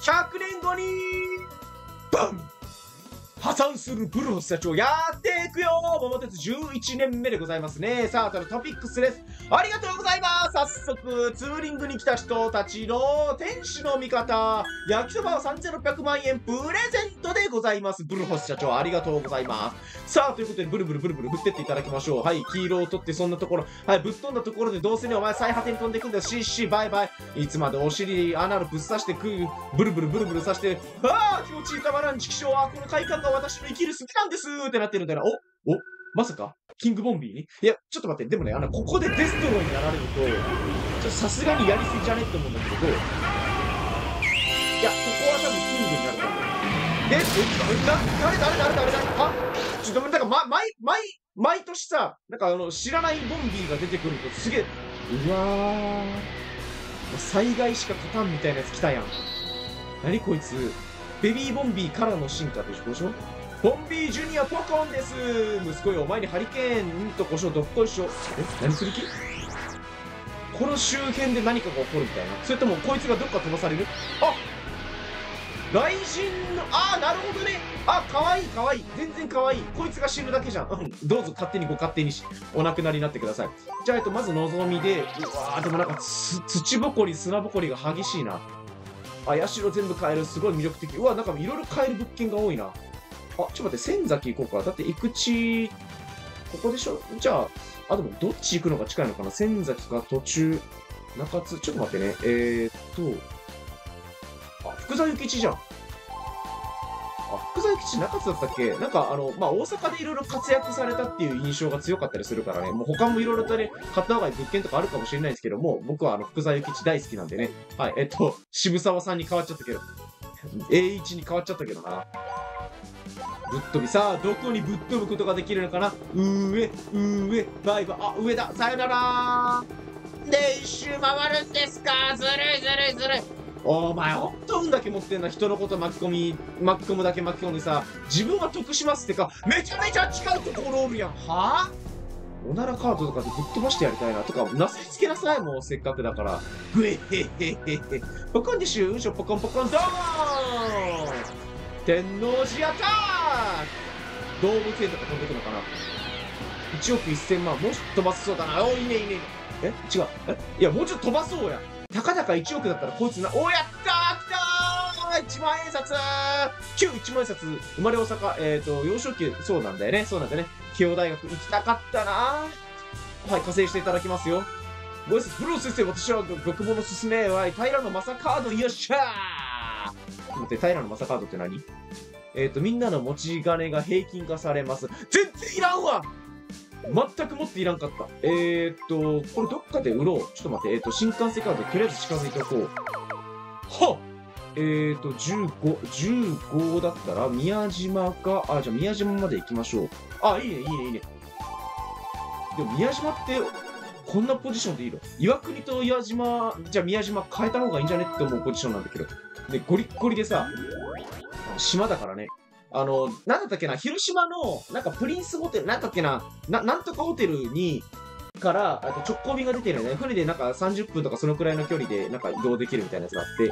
100年後にバン破産するブルホス社長やっていくよ桃鉄11年目でございますね。さあ、ただトピックスです。ありがとうございます早速、ツーリングに来た人たちの天使の味方、焼きそばは3600万円プレゼントでございます。ブルホス社長、ありがとうございます。さあ、ということで、ブルブルブルブル振ってっていただきましょう。はい、黄色を取ってそんなところ、はい、ぶっ飛んだところでどうせね、お前最果てに飛んでいくんだよ。シッシバイバイ。いつまでお尻、アナルぶっ刺してくう、ブルブルブルブル刺して、ああ、気持ちいいたまらん、チキショー。あ、この快感が私の生きる好きなんですってなってるんだよな。おおまさか？キングボンビーに？いや、ちょっと待って、でもね、あの、ここでデストロイになられると、ちょっとさすがにやりすぎじゃねって思うんだけど、いや、ここは多分キングになると思う。え、な、誰誰誰誰誰？あちょっと、なんか、ま、毎、毎、毎年さ、なんかあの、知らないボンビーが出てくるとすげえ、うわー、災害しか勝たんみたいなやつ来たやん。何こいつ、ベビーボンビーからの進化でしょ？ボンビージュニアポコンです。息子よお前にハリケーンと胡椒どっこいしょえ何する気？この周辺で何かが起こるみたいな。それともこいつがどっか飛ばされる？あ雷神のああなるほどね。あかわいいかわい。い全然かわい。いこいつが死ぬだけじゃん。うん。どうぞ勝手にご勝手にし。お亡くなりになってください。じゃあえっとまず望みでうわーでもなんか土ぼこり砂ぼこりが激しいな。あ社全部変える。すごい魅力的。うわなんかいろいろ変える物件が多いな。あ、ちょっと待って、仙崎行こうか。だって、行く地、ここでしょ？じゃあ、あ、でも、どっち行くのが近いのかな？仙崎か途中、中津、ちょっと待ってね。えー、っと、あ、福沢諭吉じゃん。あ、福沢諭吉中津だったっけ？なんか、あの、まあ、大阪でいろいろ活躍されたっていう印象が強かったりするからね、もう他もいろいろとね、買った方がいい物件とかあるかもしれないですけども、僕はあの、福沢諭吉大好きなんでね。はい、えっと、渋沢さんに変わっちゃったけど、栄一に変わっちゃったけどな。ぶっ飛び。さあどこにぶっ飛ぶことができるのかな？上上バイバイ。あ上だ。さよなら。で一周回るんですか？ずるいずるいずるい。お前ほんと運だけ持ってんな。人のこと巻き込み巻き込むだけ巻き込んでさ自分は得しますってかめちゃめちゃ近いところおるやん。はあ？おならカードとかでぶっ飛ばしてやりたいな。とか、なすりつけなさい、もう、せっかくだから。ぐえへへへへ。ポコンでしゅーしょ、ポコンポコン、ドー！ン天王寺アタック。動物園とか飛んでくのかな？1億1000万もうちょっと飛ばせそうだな。おいいねいいね。え？違う？え？いやもうちょっと飛ばそうや。たかだか1億だったらこいつなおやったー来たー1万円札。旧1万円札生まれ大阪えっ、ー、と幼少期そうなんだよね。そうなんだよね。慶応大学行きたかったな。はい加勢していただきますよ。ご挨拶プロ先生私は学問の勧め。は平野正カードよっしゃー待って平野正カードって何？えっ、ー、と、みんなの持ち金が平均化されます。全然いらんわ全く持っていらんかった。えっ、ー、と、これどっかで売ろう。ちょっと待って、えっ、ー、と、新幹線カードとりあえず近づいておこう。はっえっ、ー、と、15、15だったら、宮島か、あ、じゃあ宮島まで行きましょう。あ、いいね、いいね、いいね。でも宮島って、こんなポジションでいいの？岩国と宮島、じゃあ宮島変えた方がいいんじゃね？って思うポジションなんだけど。で、ゴリッゴリでさ、島だからね。あの、なんだったっけな、広島の、なんかプリンスホテル、なんだっけな、ななんとかホテルに、から、あと直行便が出てるよね。船でなんか30分とかそのくらいの距離でなんか移動できるみたいなやつがあって、も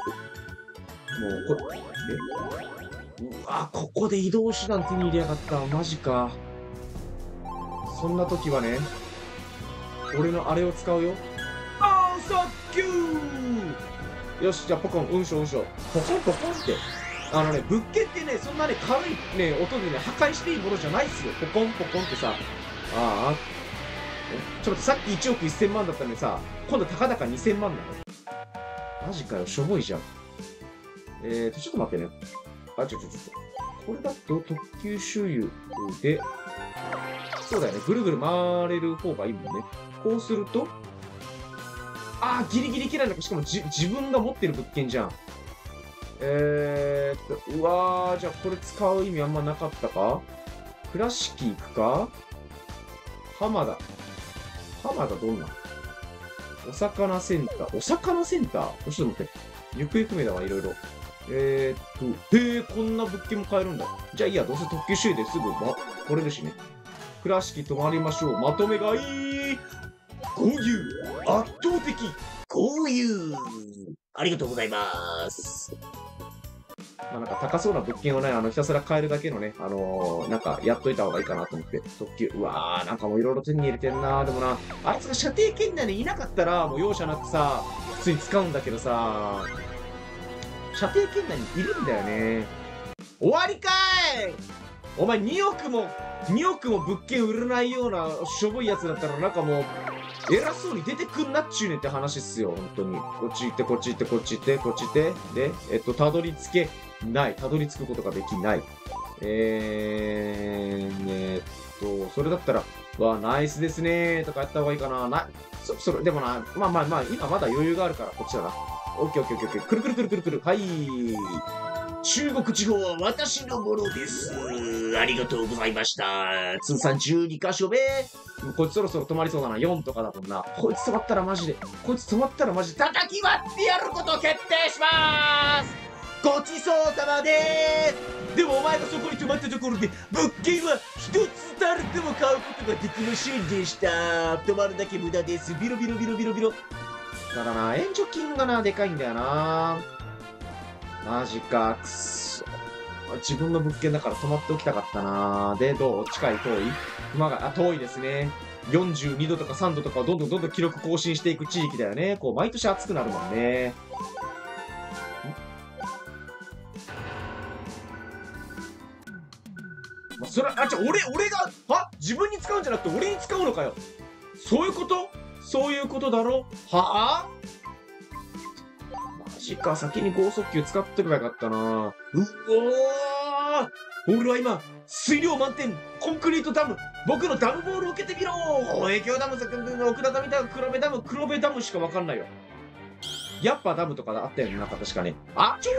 う、こえ？うわここで移動手段手に入れやがった。マジか。そんな時はね、俺のあれを使うよ。あー、サッキューよし、じゃあポコン、うんしょうんしょ。ポコンポコンって。あのね、物件ってね、そんなね、軽いね、音でね、破壊していいものじゃないっすよ。ポコンポコンってさ。ああ。ちょっと待ってさっき1億1000万だったのにさ、今度たかだか2000万なの？マジかよ、しょぼいじゃん。えーと、ちょっと待ってね。あ、ちょちょちょ。これだと特急周遊で、そうだよね。ぐるぐる回れる方がいいもんね。こうすると、あー、ギリギリ嫌いなのか。しかもじ自分が持ってる物件じゃん。えー、っと、うわー、じゃあこれ使う意味あんまなかったか？倉敷行くか？浜田。浜田どんな？お魚センター。お魚センター？ちょっと待って。行方不明だわ、いろいろ。えー、っと、へえ、こんな物件も買えるんだ。じゃあいいや、どうせ特急首位ですぐ、ま、来れるしね。倉敷泊まりましょう。まとめがいい豪遊圧倒的豪遊ありがとうございます。まあ、なんか高そうな物件をね、あの、ひたすら買えるだけのね、あのー、なんか、やっといた方がいいかなと思って。特急、うわー、なんかもういろいろ手に入れてんなでもな、あいつが射程圏内にいなかったら、もう容赦なくさ、普通に使うんだけどさ、射程圏内にいるんだよね。終わりかいお前2億も、2億も物件売れないようなしょぼいやつだったらなんかもう、偉そうに出てくんなっちゅうねんって話っすよ、本当に。こっち行って、こっち行って、こっち行って、こっち行って。で、えっと、たどり着けない。たどり着くことができない。えー、え、っと、それだったら、わあ、ナイスですねーとかやった方がいいかな。な、そ、それ、でもな、まあまあまあ、今まだ余裕があるから、こっちだな。オッケーオッケーオッケー。くるくるくるくるくる。はい。中国地方は私のものです。ありがとうございました。通算12箇所目。こいつそろそろ止まりそうだな。4とかだもんな。こいつ止まったらマジで、こいつ止まったらマジで叩き割ってやること決定しますごちそうさまでーすでもお前がそこに止まったところで、物件は一つたりでも買うことができませんでした。止まるだけ無駄です。ビロビロビロビロビロ。だからな、援助金がな、でかいんだよな。マジか、くそ。自分の物件だから泊まっておきたかったなで、どう？近い遠い？熊谷、あ、遠いですね。42度とか3度とかどんどんどんどん記録更新していく地域だよね。こう、毎年暑くなるもんね。まあ、それは、あ、じゃ俺、俺が、は？自分に使うんじゃなくて俺に使うのかよ。そういうこと？そういうことだろはぁジか、先に剛速球使っとけばよかったなうおー！俺は今、水量満点、コンクリートダム、僕のダムボールを受けてみろ影響ダム、奥田ダム、黒部ダム、黒部ダムしかわかんないよ。やっぱダムとかあったよね、なんか確かね。あちょ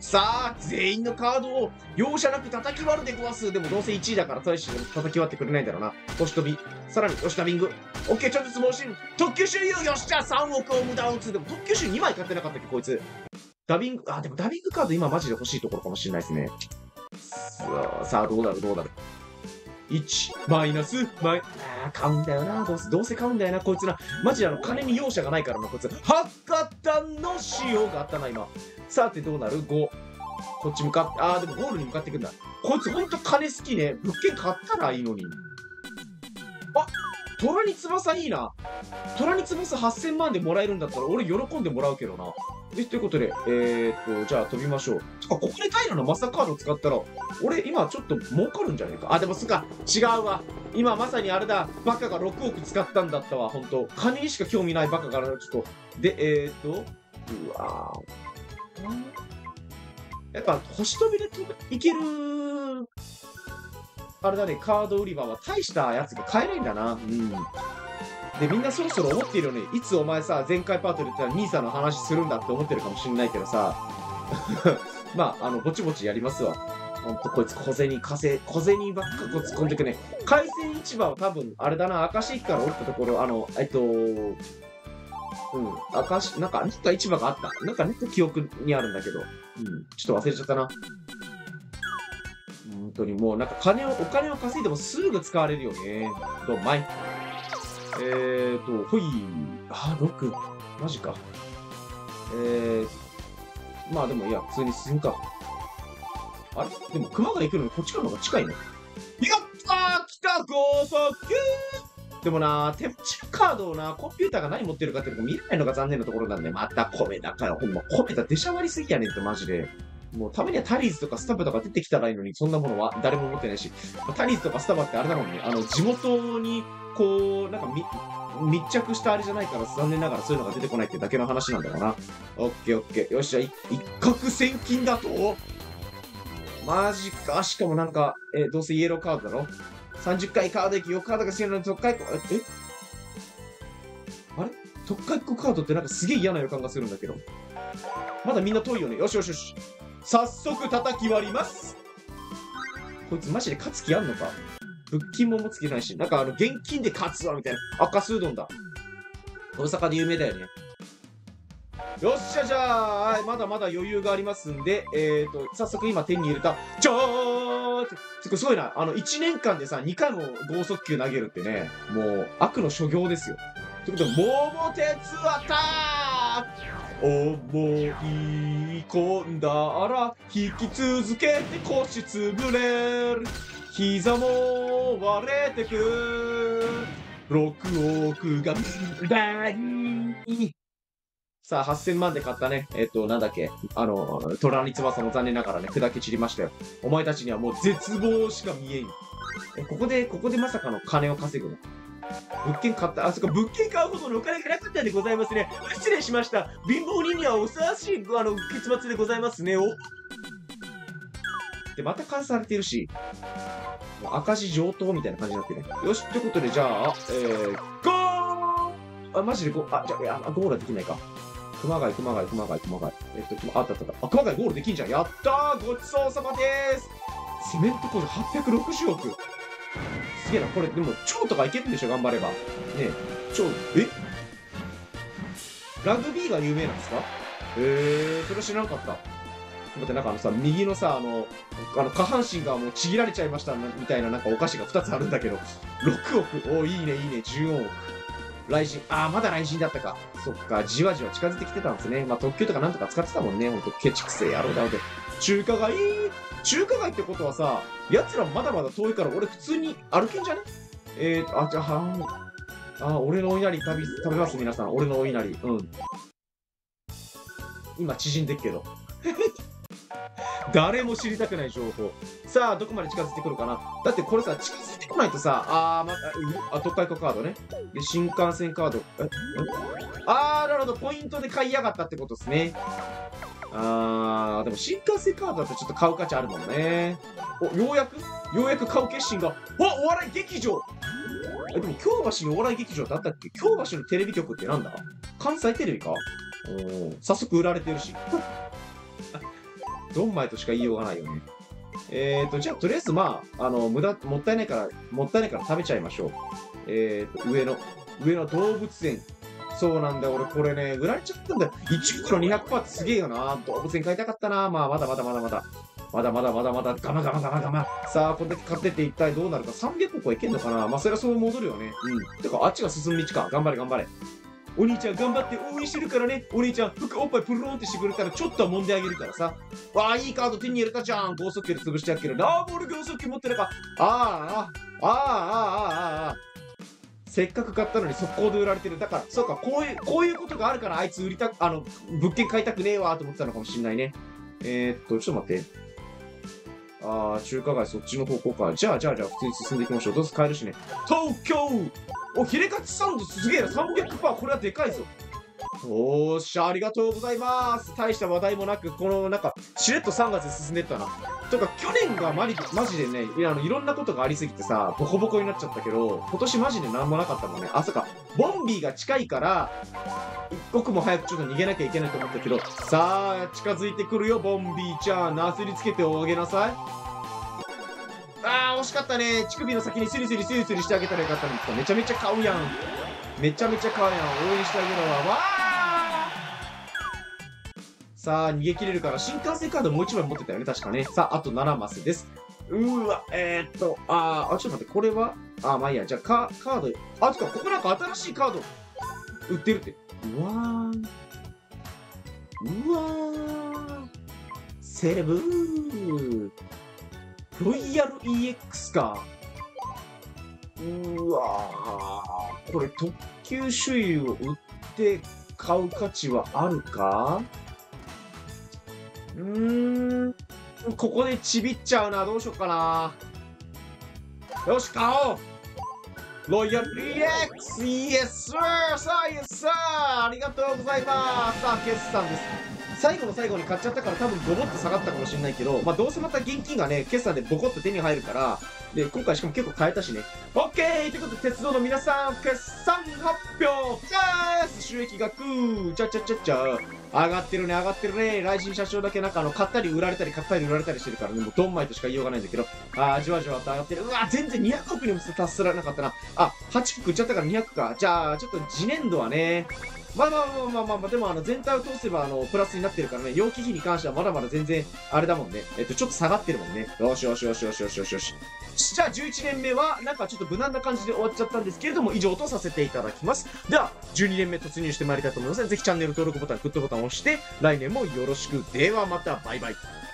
さあ、全員のカードを容赦なく叩き割るでごわす。でもどうせ1位だから大して叩き割ってくれないんだろうな。年飛び。さらに、よし、ダビング。オッケー、ちょっと相撲シーン。特急周遊よし、じゃあ3億を無駄打つ。でも特急周2枚買ってなかったっけ、こいつ。ダビング、あ、でもダビングカード今マジで欲しいところかもしれないですね。さあ、どうなる、どうなる？1、マイナス、マイ、あ買うんだよな。どう、どうせ買うんだよな、こいつな。マジであの、金に容赦がないからな、こいつ。博多の塩があったな、今。さてどうなる ?5。こっち向かって、ああ、でもゴールに向かっていくんだ。こいつほんと金好きね。物件買ったらいいのに。あ虎に翼いいな。虎に翼8000万でもらえるんだったら俺喜んでもらうけどな。え、ということで、えー、っと、じゃあ飛びましょう。あ、ここで平のマサカード使ったら、俺今ちょっと儲かるんじゃねえか？あ、でもそっか、違うわ。今まさにあれだ、バカが6億使ったんだったわ、ほんと。金にしか興味ないバカが、ちょっと。で、えー、っと、うわやっぱ星飛びでいける、あれだね、カード売り場は大したやつが買えないんだな。うん。で、みんなそろそろ思っているよね。いつお前さ、前回パートで言ったら兄さんの話するんだって思ってるかもしんないけどさ。まあ、あの、ぼちぼちやりますわ。ほんと、こいつ小銭稼い、小銭ばっかこ突っ込んでくね。海鮮市場は多分、あれだな、明石駅から降りたところ、あの、えっと、うん。明石、なんか、なんか市場があった。なんかね、記憶にあるんだけど。うん。ちょっと忘れちゃったな。本当にもう、なんか金を、お金を稼いでもすぐ使われるよね。どうまい。えーと、ほい。あ、6。マジか。えー、まあでもいや、普通に進むか。あれ？でも熊が行くのにこっちからの方が近いのやったー来た高速でもな、手持ちのカードをな、コンピューターが何持ってるかっていうの見れないのが残念なところなんで、また米だから、ほんま、米だ出しゃばりすぎやねんって、マジで。もうためにはタリーズとかスタバとか出てきたらいいのに、そんなものは誰も持ってないし、タリーズとかスタバってあれだもんね、あの、地元に、こう、なんか、密着したあれじゃないから残念ながらそういうのが出てこないってだけの話なんだよな。オッケーオッケー。よっし、ゃ、一攫千金だと？マジか。しかもなんか、えどうせイエローカードだろ？30回カード駅、4カードが好きなのに特回えあれ？特回カードってなんかすげえ嫌な予感がするんだけど。まだみんな遠いよね。よしよしよし。早速叩き割ります。こいつマジで勝つ気あんのか？物金も持つ気ないし。なんかあの、現金で勝つわ、みたいな。赤スードンだ。大阪で有名だよね。よっしゃ、じゃあ、まだまだ余裕がありますんで、えっ、ー、と、早速今手に入れた、じゃーって、すごいな。あの、1年間でさ、2回も剛速球投げるってね、もう、悪の所業ですよ。ということで、桃鉄アタック思い込んだら引き続けて腰潰れる。膝も割れてく。6億が大さあ、8000万で買ったね、えっと、なんだっけ、あの、虎に翼も残念ながらね、砕け散りましたよ。お前たちにはもう絶望しか見えん。え、ここで、ここでまさかの金を稼ぐの？物件買った、あ、そか、物件買うほどのお金がなかったんでございますね。失礼しました。貧乏人にはおさわしい、あの、結末でございますね。おで、また監視されてるし、もう赤字上等みたいな感じになってね。よし、ってことで、じゃあ、えー、ゴーあ、マジでゴー、あ、じゃあ、あゴールはできないか。熊谷、熊谷、熊谷、熊谷。えっと、あったあったあった。あ、熊谷ゴールできんじゃん。やったーごちそうさまでーすセメント工場860億。すげえな。これ、でも、超とかいけるんでしょ頑張れば。ねえ、超、え？ラグビーが有名なんですか？へえー、それ知らなかった。待って、なんかあのさ、右のさ、あの、あの下半身がもうちぎられちゃいましたみたいななんかお菓子が2つあるんだけど、6億。おいいね、いいね、14億。雷神、ああ、まだ雷神だったか。そっか、じわじわ近づいてきてたんですね。まあ、特急とかなんとか使ってたもんね。ほんと、ケチくせえ野郎だよ。中華街？中華街ってことはさ、奴らまだまだ遠いから俺普通に歩けんじゃね？えーと、あ、じゃあ、あ、俺のお稲荷食べ、食べます皆さん。俺のお稲荷。うん。今縮んでっけど。誰も知りたくない情報。さあ、どこまで近づいてくるかな？だってこれさ、近づいてこないとさ、あー、また、あ、特会カードね。で、新幹線カード。えあー、なるほど。ポイントで買いやがったってことですね。あー、でも新幹線カードだとちょっと買う価値あるもんね。お、ようやく？ようやく買う決心が。おお笑い劇場え、でも京橋にお笑い劇場ってあったっけ？京橋のテレビ局ってなんだ？関西テレビか？お早速売られてるし。ドンマイとしか言いようがないよね。えーと、じゃあ、とりあえず、まあ、あの、無駄、もったいないから、もったいないから食べちゃいましょう。えーと、上の、上の動物園。そうなんだよ、俺これね、売られちゃったんだよ。1袋200%ってすげえよな。動物園買いたかったな。まあ、まだまだまだまだ。まだまだまだまだ、ガマガマガマガマ。さあ、こんだけ買ってって一体どうなるか。300個はいけんのかなまあ、それはそう戻るよね。うん。てか、あっちが進む道か。頑張れ頑張れ。お兄ちゃん頑張って応援してるからね。お兄ちゃん、服おっぱいプルロンってしてくれたらちょっとは揉んであげるからさ。わあ、いいカード手に入れたじゃん。高速球で潰してやっけど。なあ、ボール高速球持ってるか。ああ、ああ、ああ、ああ、ああ。せっかく買ったのに速攻で売られてる。だから、そうか、こういう、こういうことがあるから、あいつ売りたく、あの、物件買いたくねえわと思ってたのかもしんないね。えー、っと、ちょっと待って。あー、中華街そっちの方向か。じゃあ、じゃあ、じゃあ、普通に進んでいきましょう。どうせ買えるしね。東京お、ヒレカツサンドすげえな。300%これはでかいぞ。おーしゃ、ありがとうございます。大した話題もなく、この、なんか、しれっと3月進んでったな。とか、去年がマジマジでね、いや、あの、いろんなことがありすぎてさ、ボコボコになっちゃったけど、今年マジで何もなかったもんね。あ、そっか、ボンビーが近いから、一刻も早くちょっと逃げなきゃいけないと思ったけど、さあ、近づいてくるよ、ボンビーちゃん。なすりつけておあげなさい。あー、惜しかったね。乳首の先にスリスリスリスリしてあげたらよかったんですめちゃめちゃ買うやん。めちゃめちゃ買うやん。応援してあげるわ。わーさあ、逃げ切れるから、新幹線カードもう一枚持ってたよね、確かね。さあ、あと7マスです。うーわ、えー、っと、あー、あ、ちょっと待って、これは、あ、まあいいや。じゃあ、カカード、あ、つか、ここなんか新しいカード、売ってるって。うわー。うわー。セレブー。ロイヤル EX か。うわーこれ特急首位を売って買う価値はあるか？うーん、ここでちびっちゃうな。どうしよっかな。よし、買おうロイヤル EX! イエスサーさあ、イエスサーありがとうございますさあ、決算です。最後の最後に買っちゃったから多分ドボッと下がったかもしれないけど、まあどうせまた現金がね、決算でボコッと手に入るから、で、今回しかも結構買えたしね。オッケーということで、鉄道の皆さん、決算発表です収益額ちゃちゃちゃちゃ上がってるね、上がってるね。来人社長だけなんかあの、買ったり売られたり、買ったり売られたりしてるからね、もうドンマイとしか言いようがないんだけど、あー、じわじわと上がってる。うわ、全然200億にも達すられなかったな。あ、8億売っちゃったから200か。じゃあ、ちょっと次年度はね、まあまあまあまあ、まあ、でもあの全体を通せばあのプラスになってるからね、容器費に関してはまだまだ全然あれだもんね。えっと、ちょっと下がってるもんね。よしよしよしよしよしよしよし。じゃあ11年目は、なんかちょっと無難な感じで終わっちゃったんですけれども、以上とさせていただきます。では、12年目突入してまいりたいと思いますので、ぜひチャンネル登録ボタン、グッドボタンを押して、来年もよろしく。ではまた、バイバイ。